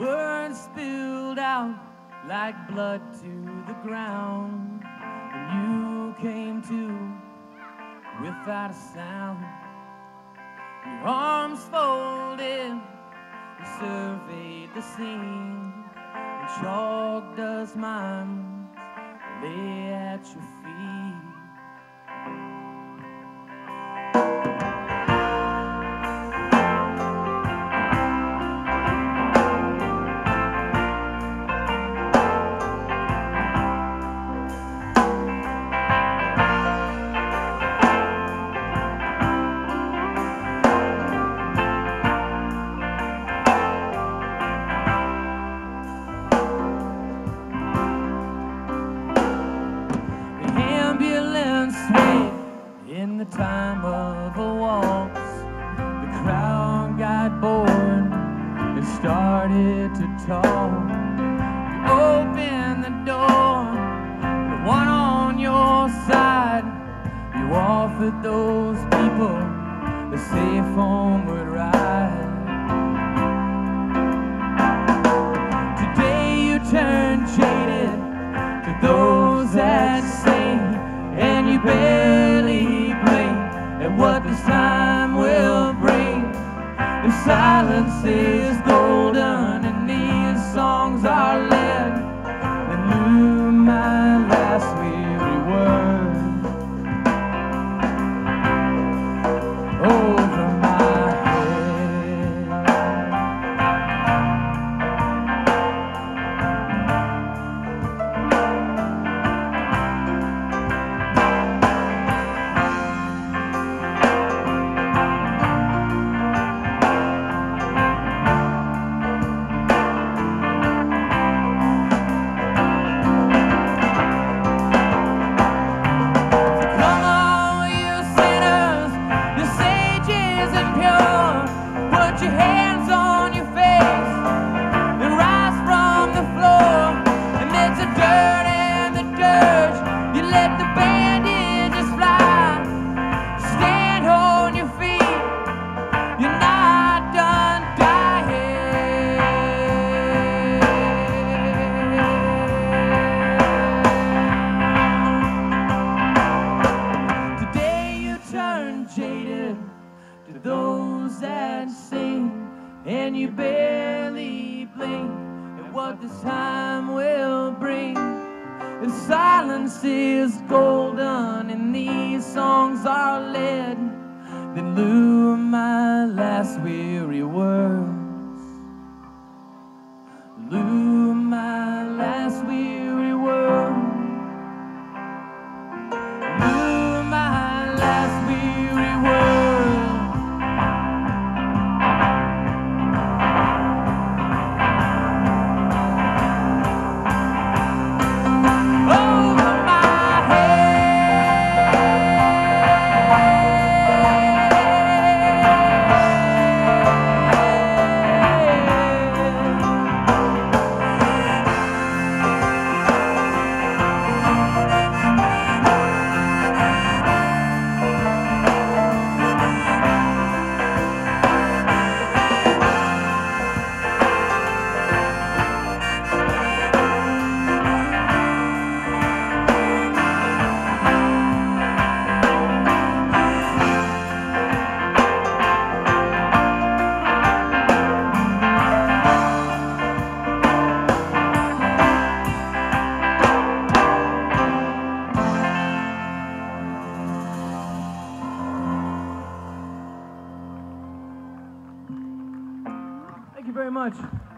Words spilled out like blood to the ground. And you came to without a sound. Your arms folded, you surveyed the scene. And chalk dust mines lay at your feet. The time of a waltz. The crowd got bored and started to talk. You opened the door, the one on your side. You offered those people a safe homeward ride. Today you turn jaded to those that sing, and you at what this time will bring. The silence is and you barely blink at what this time will bring. The silence is golden, and these songs are lead that lure my last weary words. Lure very much.